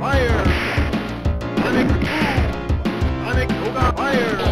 fire! Panic boom! Panic Oga fire!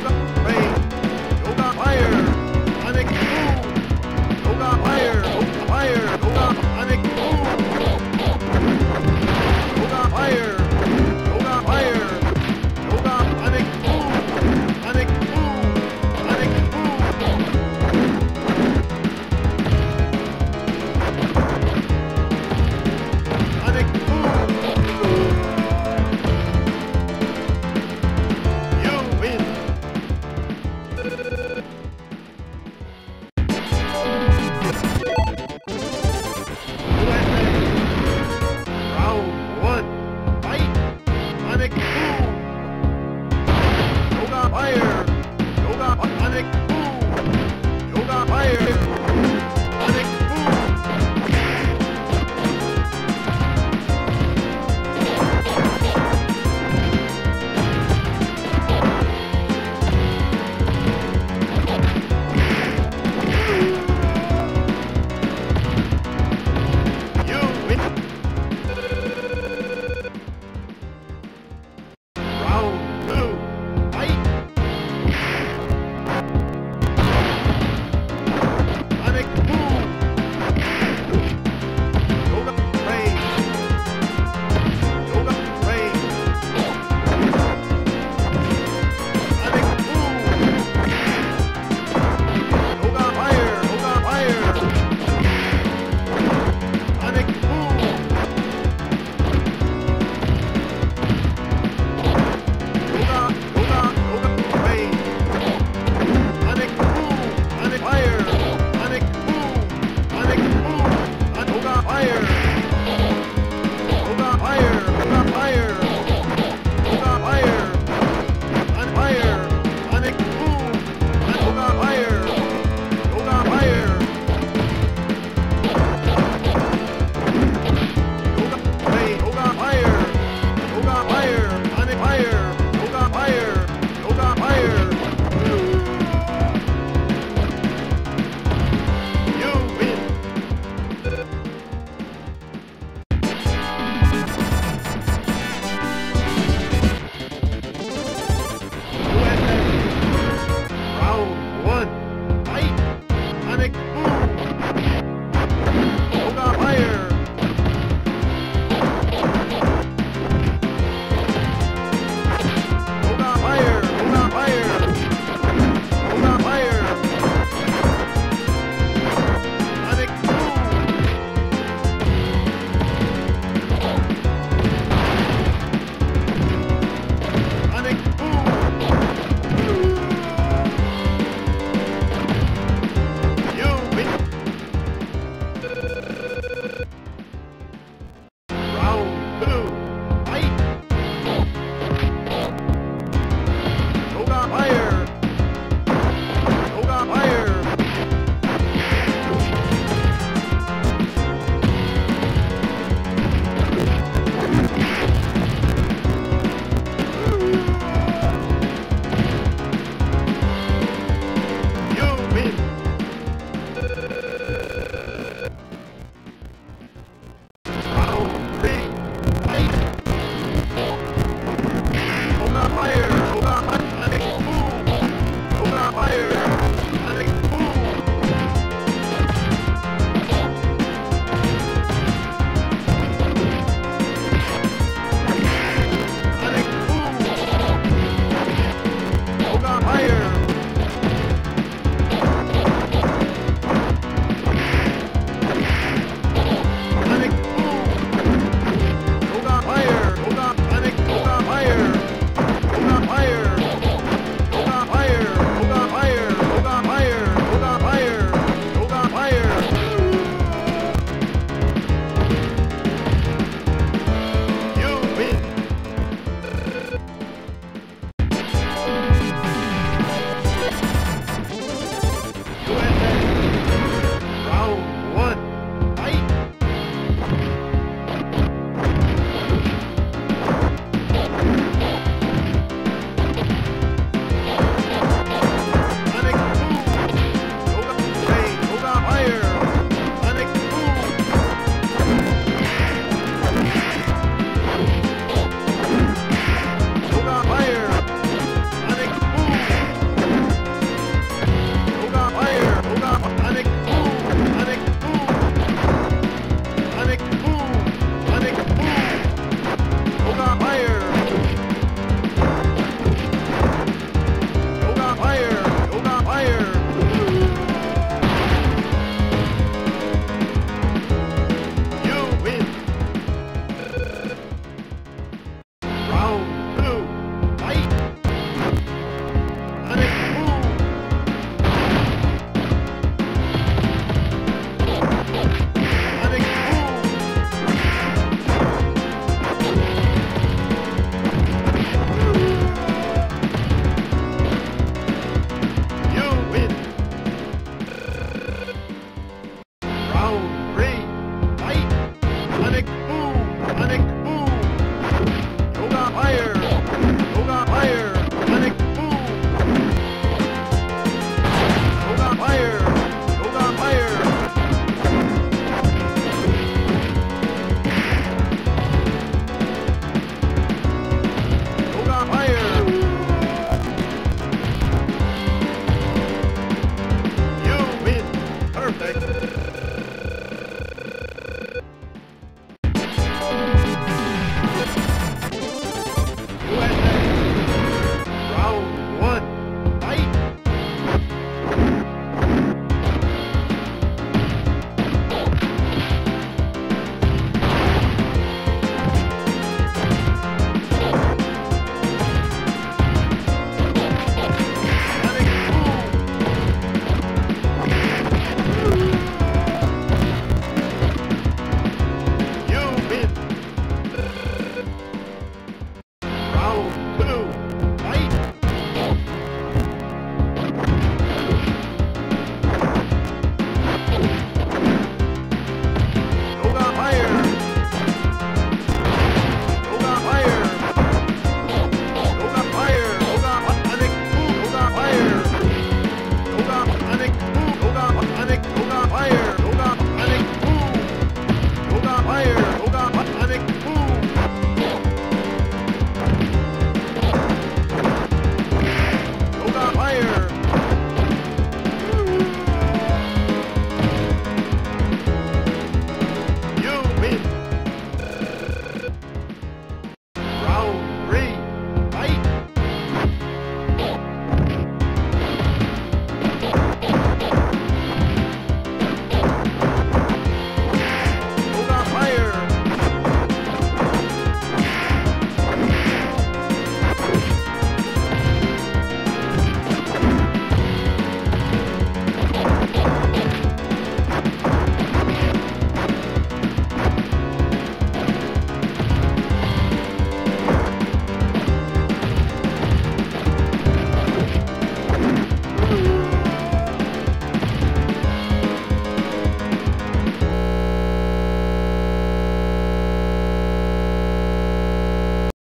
Hey.